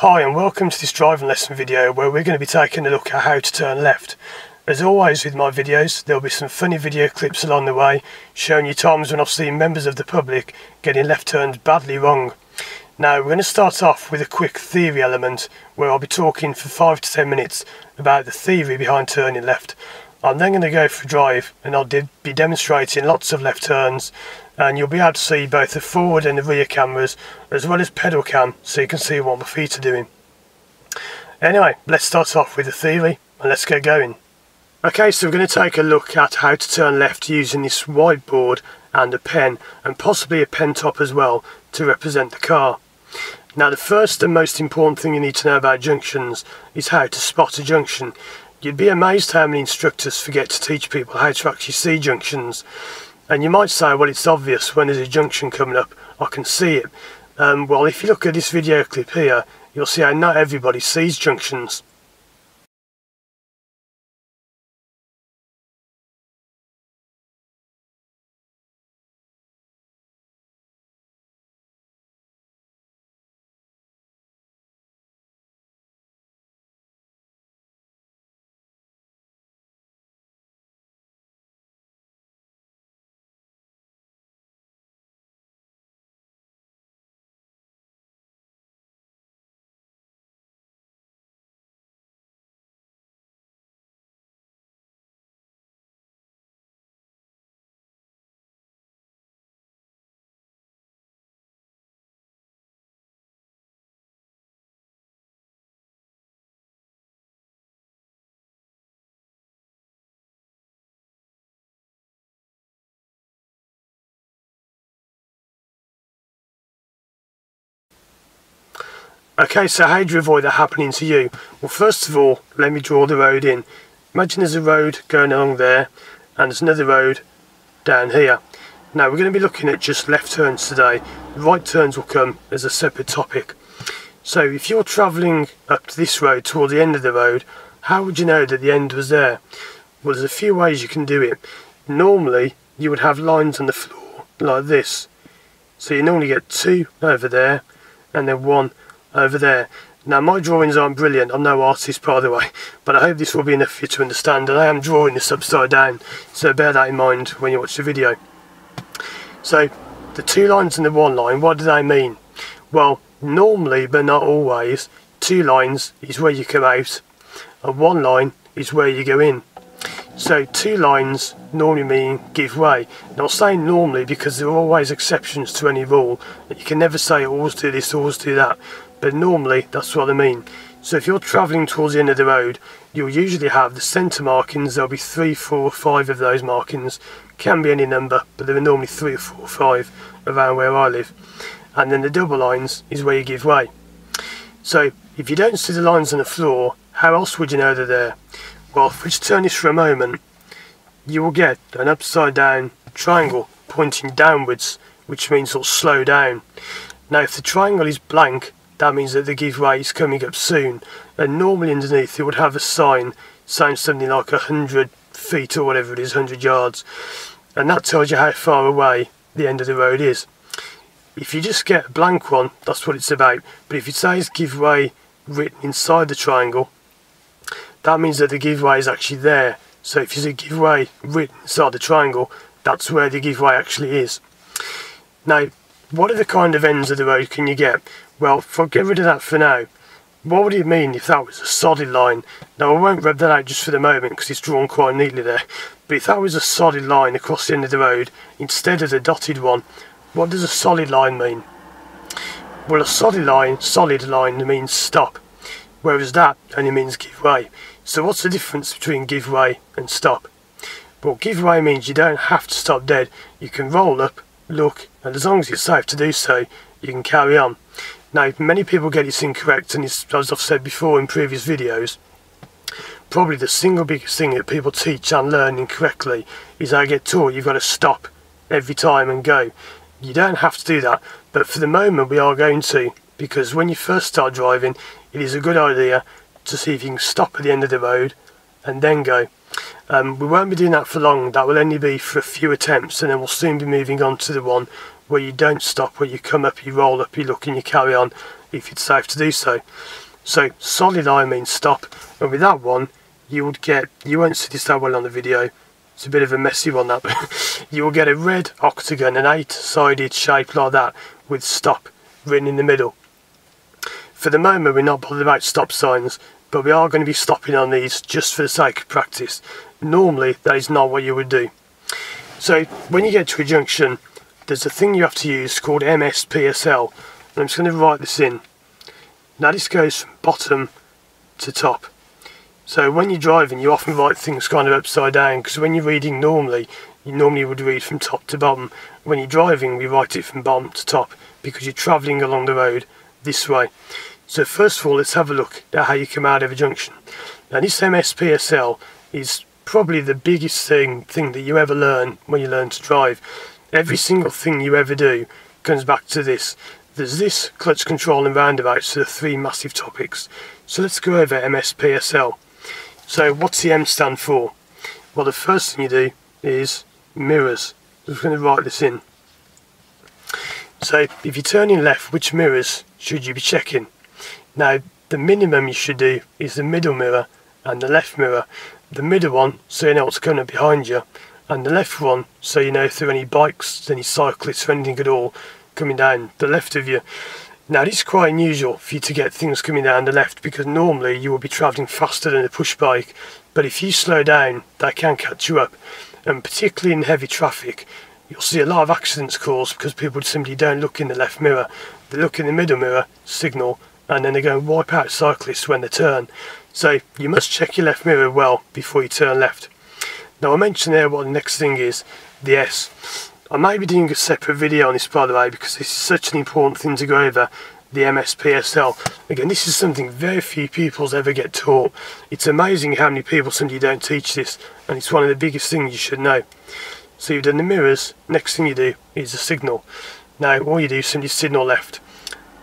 Hi and welcome to this driving lesson video where we're going to be taking a look at how to turn left. As always with my videos there'll be some funny video clips along the way showing you times when I've seen members of the public getting left turns badly wrong. Now we're going to start off with a quick theory element where I'll be talking for 5 to 10 minutes about the theory behind turning left. I'm then going to go for a drive and I'll be demonstrating lots of left turns and you'll be able to see both the forward and the rear cameras as well as pedal cam so you can see what my feet are doing. Anyway, let's start off with the theory and let's get going. Okay, so we're going to take a look at how to turn left using this whiteboard and a pen and possibly a pen top as well to represent the car. Now the first and most important thing you need to know about junctions is how to spot a junction. You'd be amazed how many instructors forget to teach people how to actually see junctions. And you might say, well, it's obvious when there's a junction coming up, I can see it. Um, well, if you look at this video clip here, you'll see how not everybody sees junctions. Okay, so how do you avoid that happening to you? Well, first of all, let me draw the road in. Imagine there's a road going along there, and there's another road down here. Now, we're going to be looking at just left turns today. Right turns will come as a separate topic. So, if you're travelling up to this road toward the end of the road, how would you know that the end was there? Well, there's a few ways you can do it. Normally, you would have lines on the floor like this. So you normally get two over there, and then one over there. Now my drawings aren't brilliant, I'm no artist by the way, but I hope this will be enough for you to understand and I am drawing this upside down, so bear that in mind when you watch the video. So the two lines and the one line, what do they mean? Well, normally but not always, two lines is where you come out and one line is where you go in. So two lines normally mean give way. Now I'm saying normally because there are always exceptions to any rule. You can never say always do this, always do that but normally that's what I mean. So if you're travelling towards the end of the road, you'll usually have the centre markings, there'll be three, four, five of those markings, can be any number, but there are normally three or four or five around where I live. And then the double lines is where you give way. So if you don't see the lines on the floor, how else would you know they're there? Well, if we just turn this for a moment, you will get an upside down triangle pointing downwards, which means it'll slow down. Now if the triangle is blank, that means that the giveaway is coming up soon. And normally underneath it would have a sign saying something like 100 feet or whatever it is, 100 yards. And that tells you how far away the end of the road is. If you just get a blank one, that's what it's about. But if it says giveaway written inside the triangle, that means that the giveaway is actually there. So if there's a giveaway written inside the triangle, that's where the giveaway actually is. Now, what are the kind of ends of the road can you get? Well, for, get rid of that for now. What would it mean if that was a solid line? Now I won't rub that out just for the moment because it's drawn quite neatly there. But if that was a solid line across the end of the road instead of the dotted one, what does a solid line mean? Well a solid line, solid line means stop. Whereas that only means give way. So what's the difference between give way and stop? Well give way means you don't have to stop dead. You can roll up, look, and as long as you're safe to do so, you can carry on. Now, many people get this incorrect, and as I've said before in previous videos, probably the single biggest thing that people teach and learn incorrectly is they get taught you've got to stop every time and go. You don't have to do that, but for the moment we are going to, because when you first start driving, it is a good idea to see if you can stop at the end of the road and then go. Um, we won't be doing that for long, that will only be for a few attempts and then we'll soon be moving on to the one where you don't stop, where you come up, you roll up, you look and you carry on if it's safe to do so. So solid I means stop, and with that one, you would get, you won't see this that well on the video, it's a bit of a messy one that, but you will get a red octagon, an eight-sided shape like that, with stop written in the middle. For the moment we're not bothered about stop signs, but we are going to be stopping on these just for the sake of practice. Normally that is not what you would do. So when you get to a junction, there's a thing you have to use called MSPSL. And I'm just going to write this in. Now this goes from bottom to top. So when you're driving, you often write things kind of upside down because when you're reading normally, you normally would read from top to bottom. When you're driving, we write it from bottom to top because you're travelling along the road this way. So first of all, let's have a look at how you come out of a junction. Now this MSPSL is probably the biggest thing, thing that you ever learn when you learn to drive. Every single thing you ever do comes back to this. There's this, clutch control and roundabouts, so the three massive topics. So let's go over MSPSL. So what's the M stand for? Well, the first thing you do is mirrors. I'm just going to write this in. So if you're turning left, which mirrors should you be checking? Now, the minimum you should do is the middle mirror and the left mirror. The middle one, so you know what's coming behind you, and the left one, so you know if there are any bikes, any cyclists, or anything at all coming down the left of you. Now, this is quite unusual for you to get things coming down the left because normally you will be travelling faster than a push bike, but if you slow down, they can catch you up. And particularly in heavy traffic, you'll see a lot of accidents caused because people simply don't look in the left mirror. They look in the middle mirror, signal, and then they go and wipe out cyclists when they turn. So you must check your left mirror well before you turn left. Now I mentioned there what the next thing is, the S. I may be doing a separate video on this by the way because this is such an important thing to go over, the MSPSL. Again, this is something very few people ever get taught. It's amazing how many people simply don't teach this and it's one of the biggest things you should know. So you've done the mirrors, next thing you do is the signal. Now all you do is simply signal left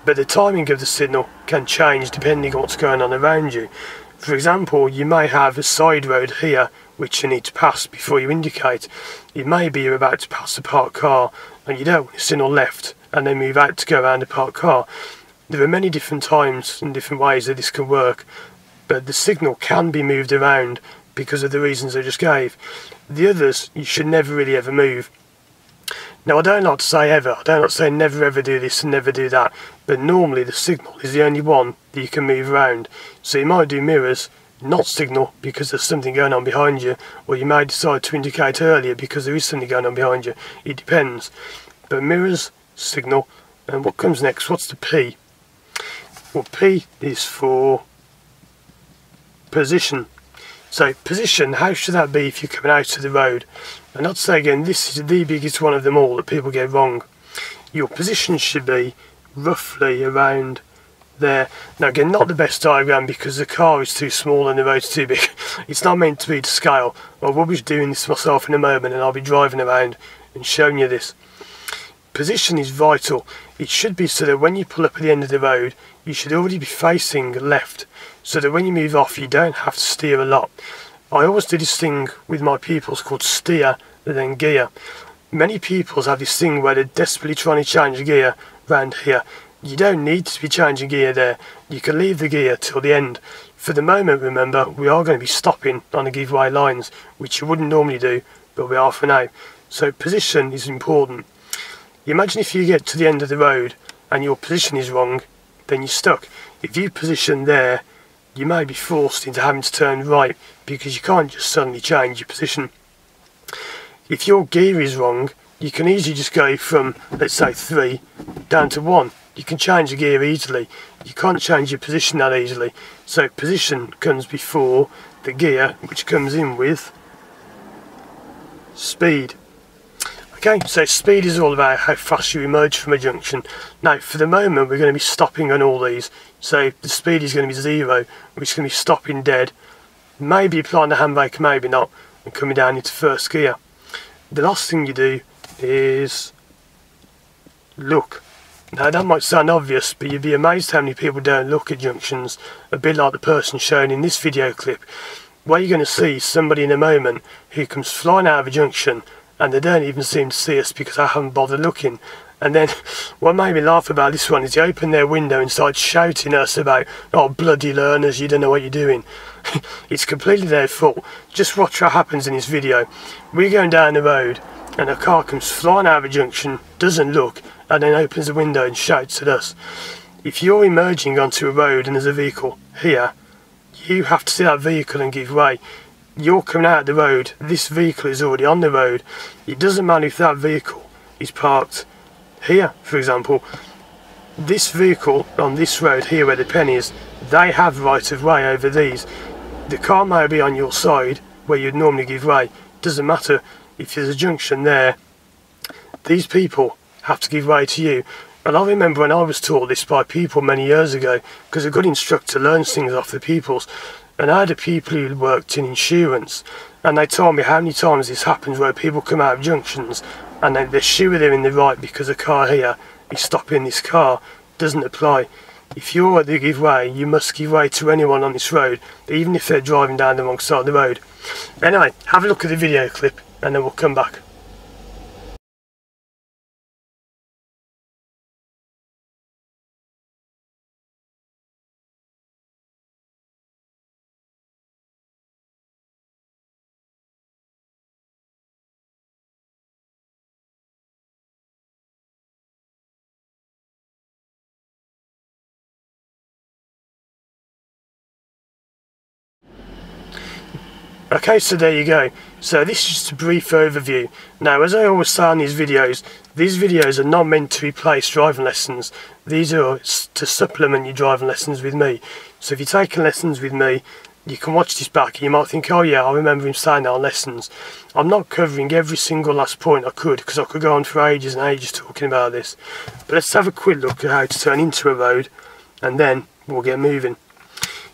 but the timing of the signal can change depending on what's going on around you. For example, you may have a side road here which you need to pass before you indicate. It may be you're about to pass a parked car and you don't signal left and then move out to go around a parked car. There are many different times and different ways that this can work, but the signal can be moved around because of the reasons I just gave. The others you should never really ever move now I don't like to say ever, I don't like to say never ever do this and never do that, but normally the signal is the only one that you can move around. So you might do mirrors, not signal because there's something going on behind you, or you may decide to indicate earlier because there is something going on behind you. It depends. But mirrors, signal, and what comes next? What's the P? Well, P is for position. So position, how should that be if you're coming out to the road? And not to say again, this is the biggest one of them all that people get wrong. Your position should be roughly around there. Now again, not the best diagram because the car is too small and the road's too big. It's not meant to be to scale. I will be doing this myself in a moment and I'll be driving around and showing you this. Position is vital. It should be so that when you pull up at the end of the road, you should already be facing left so that when you move off you don't have to steer a lot. I always do this thing with my pupils called steer and then gear. Many pupils have this thing where they're desperately trying to change gear round here. You don't need to be changing gear there. You can leave the gear till the end. For the moment, remember, we are going to be stopping on the giveaway lines, which you wouldn't normally do, but we are for now. So position is important. Imagine if you get to the end of the road and your position is wrong, then you're stuck. If you position there you may be forced into having to turn right because you can't just suddenly change your position. If your gear is wrong, you can easily just go from, let's say 3 down to 1. You can change the gear easily. You can't change your position that easily. So position comes before the gear, which comes in with speed. Okay, so speed is all about how fast you emerge from a junction. Now, for the moment, we're going to be stopping on all these. So the speed is going to be zero, which is going to be stopping dead. Maybe applying the handbrake, maybe not, and coming down into first gear. The last thing you do is look. Now that might sound obvious, but you'd be amazed how many people don't look at junctions, a bit like the person shown in this video clip. Where you're going to see somebody in a moment who comes flying out of a junction and they don't even seem to see us because I haven't bothered looking And then what made me laugh about this one is they open their window and start shouting at us about, oh, bloody learners, you don't know what you're doing. it's completely their fault. Just watch what happens in this video. We're going down the road and a car comes flying out of a junction, doesn't look, and then opens the window and shouts at us. If you're emerging onto a road and there's a vehicle here, you have to see that vehicle and give way. You're coming out of the road, this vehicle is already on the road. It doesn't matter if that vehicle is parked here, for example. This vehicle on this road here where the pen is, they have right of way over these. The car may be on your side where you'd normally give way. Doesn't matter if there's a junction there. These people have to give way to you. And I remember when I was taught this by people many years ago, because a good instructor learns things off the pupils. And I had a people who worked in insurance, and they told me how many times this happens where people come out of junctions and they're sure they're in the right because a car here is stopping this car. Doesn't apply. If you're at the give way, you must give way to anyone on this road, even if they're driving down the wrong side of the road. Anyway, have a look at the video clip and then we'll come back. Okay, so there you go. So this is just a brief overview. Now, as I always say in these videos, these videos are not meant to replace driving lessons. These are to supplement your driving lessons with me. So if you're taking lessons with me, you can watch this back and you might think, oh yeah, I remember him saying that on lessons. I'm not covering every single last point I could because I could go on for ages and ages talking about this. But let's have a quick look at how to turn into a road and then we'll get moving.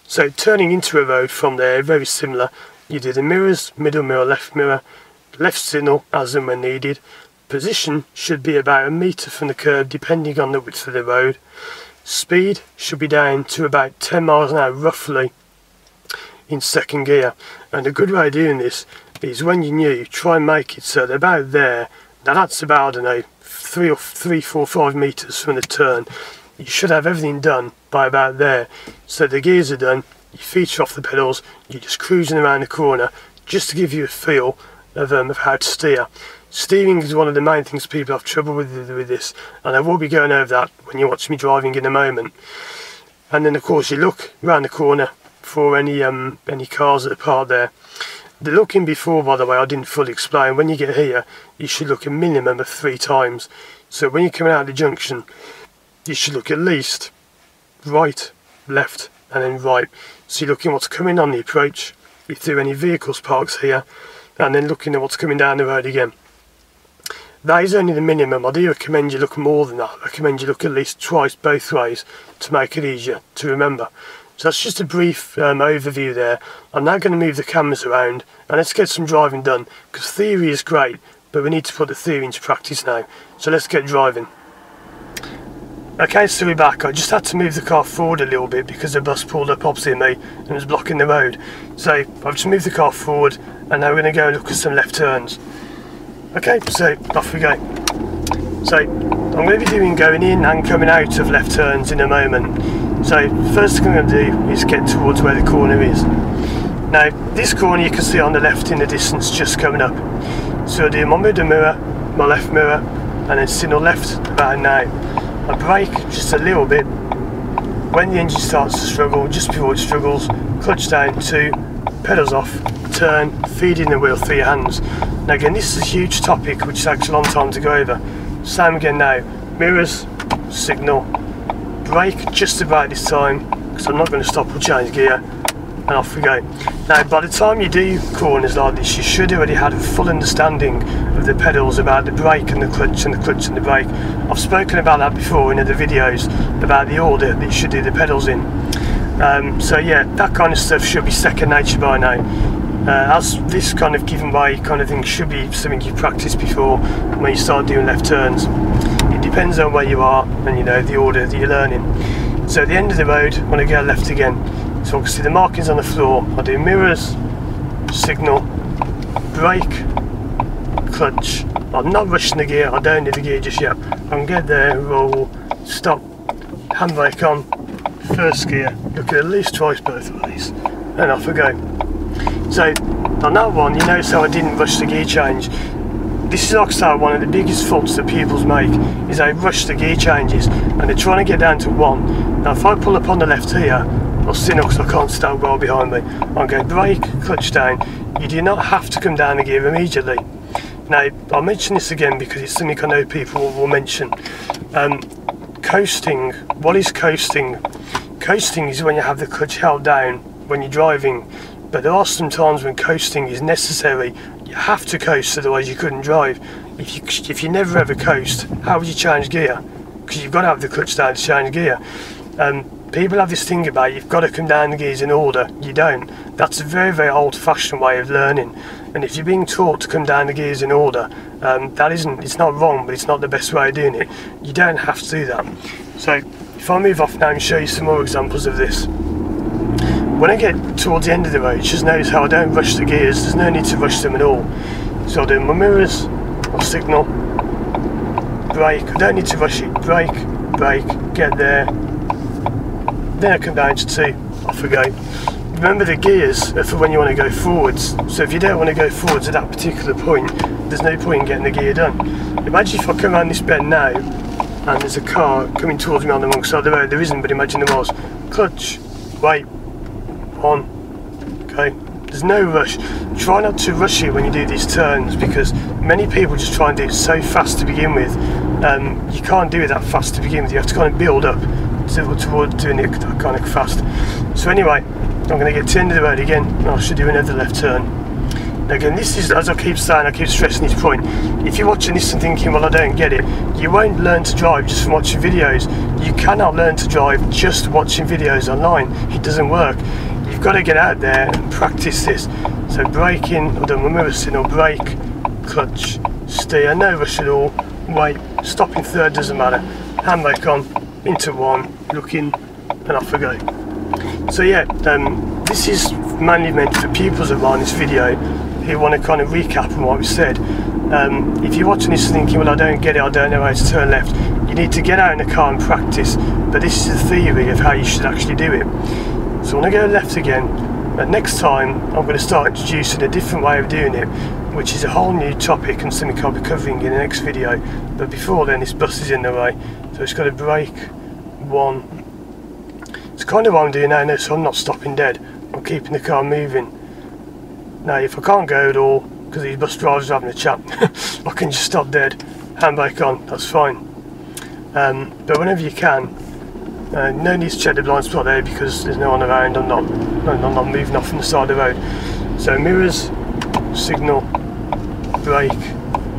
So turning into a road from there, very similar. You do the mirrors, middle mirror, left mirror, left signal as and when needed. Position should be about a metre from the curb depending on the width of the road. Speed should be down to about 10 miles an hour roughly in second gear. And a good way of doing this is when you're new, try and make it so they're about there. Now that's about, I don't know, three or three, four, five metres from the turn. You should have everything done by about there. So the gears are done, your feet are off the pedals, you're just cruising around the corner just to give you a feel of, um, of how to steer. Steering is one of the main things people have trouble with with this, and I will be going over that when you watch me driving in a moment. And then of course you look around the corner for any um, any cars that are parked there. The looking before, by the way, I didn't fully explain. When you get here, you should look a minimum of three times. So when you're coming out of the junction, you should look at least right, left, and then right. So you're looking what's coming on the approach, if there are any vehicles parked here, and then looking at what's coming down the road again. That is only the minimum. I do recommend you look more than that. I recommend you look at least twice both ways to make it easier to remember. So that's just a brief um, overview there. I'm now going to move the cameras around and let's get some driving done because theory is great but we need to put the theory into practice now. So let's get driving. Okay, so we're back. I just had to move the car forward a little bit because the bus pulled up opposite me and was blocking the road. So I've just moved the car forward and now we're going to go look at some left turns. Okay, so off we go. So I'm going to be doing going in and coming out of left turns in a moment. So first thing I'm going to do is get towards where the corner is. Now this corner you can see on the left in the distance just coming up. So I'll do my middle mirror, my left mirror and then signal left about now. I brake just a little bit when the engine starts to struggle, just before it struggles, clutch down two, pedals off, turn, feeding the wheel through your hands. Now again, this is a huge topic which takes a long time to go over. Same again now, mirrors, signal, brake just about this time, because I'm not going to stop or change gear, and off we go. Now by the time you do corners like this you should already have a full understanding of the pedals about the brake and the clutch and the clutch and the brake. I've spoken about that before in other videos about the order that you should do the pedals in. Um, so yeah, that kind of stuff should be second nature by now. Uh, as this kind of given way kind of thing should be something you've practiced before when you start doing left turns. It depends on where you are and you know the order that you're learning. So at the end of the road, when I go left again, so obviously the markings on the floor, I do mirrors, signal, brake, clutch. I'm not rushing the gear, I don't need the gear just yet. I can get there, roll, stop, handbrake on, first gear, look at at least twice both ways, and off I go. So on that one, you notice how I didn't rush the gear change. This is like one of the biggest faults that people make is they rush the gear changes and they're trying to get down to one. Now if I pull up on the left here, Now because I can't stand well behind me. I'll go brake, clutch down. You do not have to come down the gear immediately. Now, I'll mention this again because it's something I know people will mention. Um, coasting, what is coasting? Coasting is when you have the clutch held down when you're driving, but there are some times when coasting is necessary. You have to coast, otherwise you couldn't drive. If you, if you never ever coast, how would you change gear? Because you've got to have the clutch down to change gear. Um, people have this thing about you've got to come down the gears in order. You don't. That's a very, very old fashioned way of learning. And if you're being taught to come down the gears in order, um, that isn't, it's not wrong, but it's not the best way of doing it. You don't have to do that. So if I move off now and show you some more examples of this. When I get towards the end of the road, just notice how I don't rush the gears. There's no need to rush them at all. So I'll do my mirrors, I'll signal, brake. I don't need to rush it. Brake, brake, get there. Then I come down to two, off we go remember the gears are for when you want to go forwards. So if you don't want to go forwards at that particular point, there's no point in getting the gear done. Imagine if I come around this bend now and there's a car coming towards me on the wrong side of the road. There isn't, but imagine there was. Clutch, wait, on, okay. There's no rush. Try not to rush it when you do these turns because many people just try and do it so fast to begin with. Um, you can't do it that fast to begin with. You have to kind of build up towards doing it kind of fast. So anyway, I'm going to get turned to the road again and I should do another left turn. Now again, this is, as I keep saying, I keep stressing this point, if you're watching this and thinking, well I don't get it, you won't learn to drive just from watching videos. You cannot learn to drive just watching videos online. It doesn't work. You've got to get out there and practice this. So braking, or the mirror signal, brake, clutch, steer, no rush at all, wait, stopping third doesn't matter, handbrake on, into one, looking, and off we go. So yeah, um, this is mainly meant for pupils of mine, this video, who want to kind of recap on what we said. Um, if you're watching this thinking, well I don't get it, I don't know how to turn left, you need to get out in the car and practice, but this is the theory of how you should actually do it. So when I go left again, next time I'm going to start introducing a different way of doing it, which is a whole new topic and something I'll be covering in the next video, but before then this bus is in the way, so it's got to brake, one, it's kind of what I'm doing now, so I'm not stopping dead. I'm keeping the car moving. Now, if I can't go at all, because these bus drivers are having a chat, I can just stop dead, handbrake on, that's fine. Um, but whenever you can, uh, no need to check the blind spot there because there's no one around, I'm not, I'm not moving off from the side of the road. So mirrors, signal, brake,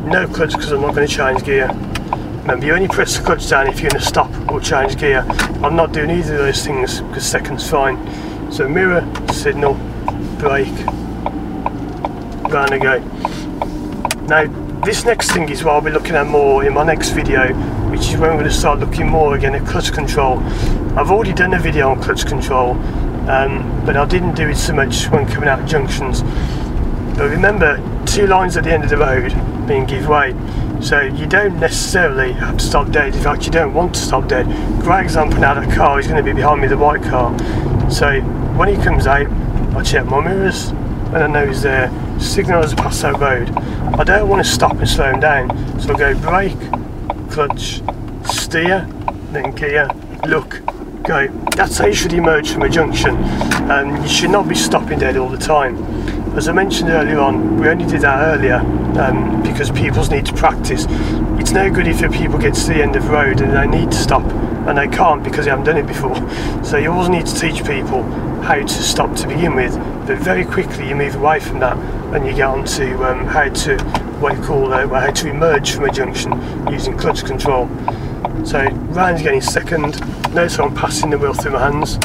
no clutch because I'm not going to change gear. Remember, you only press the clutch down if you're going to stop or change gear. I'm not doing either of those things because second's fine. So mirror, signal, brake, round go. Now, this next thing is what I'll be looking at more in my next video, which is when we're going to start looking more again at clutch control. I've already done a video on clutch control, um, but I didn't do it so much when coming out of junctions. But remember, two lines at the end of the road being give way. So you don't necessarily have to stop dead. In fact, you don't want to stop dead. Great example now, that car is going to be behind me, the white car. So when he comes out, I check my mirrors and I know he's there. Signal as I pass that road. I don't want to stop and slow him down. So I go brake, clutch, steer, then gear, look, go. That's how you should emerge from a junction. Um, you should not be stopping dead all the time. As I mentioned earlier on, we only did that earlier um, because pupils need to practice. It's no good if your people get to the end of the road and they need to stop and they can't because they haven't done it before. So you always need to teach people how to stop to begin with, but very quickly you move away from that and you get on to um, how to what you call uh, how to emerge from a junction using clutch control. So Ryan's getting second. Notice I'm passing the wheel through my hands.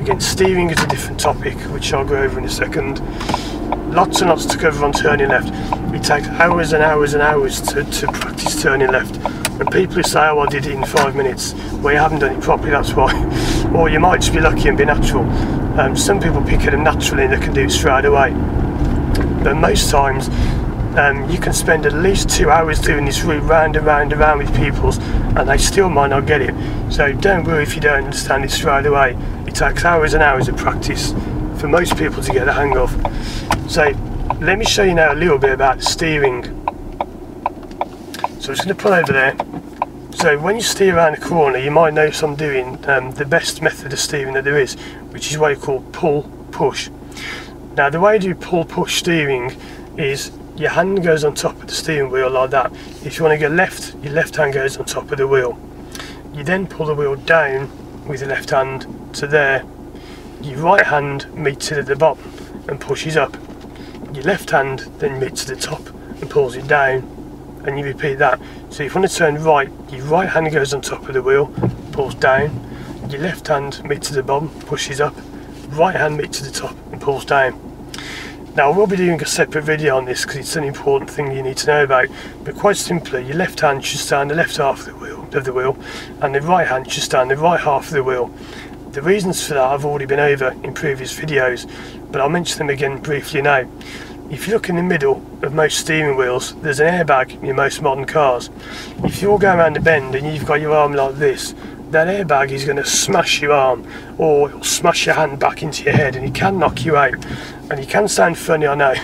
Again, steering is a different topic, which I'll go over in a second lots and lots to cover on turning left. It takes hours and hours and hours to, to practice turning left. And people who say, oh, I did it in five minutes, well, you haven't done it properly, that's why. or you might just be lucky and be natural. Um, some people pick it up naturally and they can do it straight away. But most times, um, you can spend at least two hours doing this route round and round and round with pupils and they still might not get it. So don't worry if you don't understand it straight away. It takes hours and hours of practice for most people to get the hang of. So let me show you now a little bit about steering. So I'm just going to pull over there. So when you steer around a corner you might notice I'm doing um, the best method of steering that there is which is what you call pull push. Now the way you do pull push steering is your hand goes on top of the steering wheel like that. If you want to go left, your left hand goes on top of the wheel. You then pull the wheel down with your left hand to there. Your right hand meets it at the bottom and pushes up. Your left hand then meets the top and pulls it down and you repeat that. So if you want to turn right, your right hand goes on top of the wheel, pulls down, your left hand meets the bottom, pushes up, right hand meets to the top and pulls down. Now I will be doing a separate video on this because it's an important thing you need to know about. But quite simply, your left hand should stay on the left half of the wheel, of the wheel, and the right hand should stay on the right half of the wheel. The reasons for that I've already been over in previous videos, but I'll mention them again briefly now. If you look in the middle of most steering wheels, there's an airbag in most modern cars. If you're going around a bend and you've got your arm like this, that airbag is going to smash your arm or it'll smash your hand back into your head and it can knock you out. And you can sound funny, I know,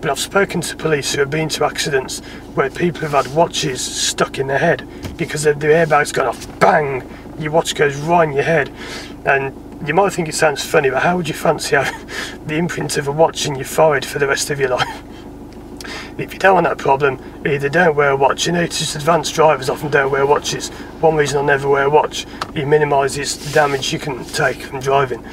but I've spoken to police who have been to accidents where people have had watches stuck in their head because the airbag's gone off, bang, your watch goes right in your head. And you might think it sounds funny, but how would you fancy having the imprint of a watch in your forehead for the rest of your life? If you don't want that problem, either don't wear a watch. You notice advanced drivers often don't wear watches. One reason I never wear a watch, it minimises the damage you can take from driving.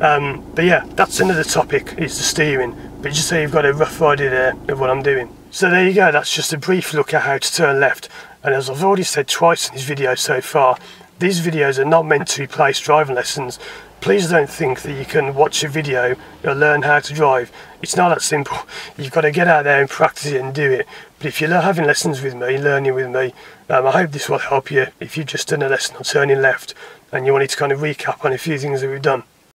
Um, but yeah, that's another topic, is the steering. But just so you've got a rough idea there of what I'm doing. So there you go, that's just a brief look at how to turn left. And as I've already said twice in this video so far, these videos are not meant to replace driving lessons. Please don't think that you can watch a video and learn how to drive. It's not that simple. You've got to get out there and practice it and do it. But if you're having lessons with me, learning with me, um, I hope this will help you if you've just done a lesson on turning left and you wanted to kind of recap on a few things that we've done.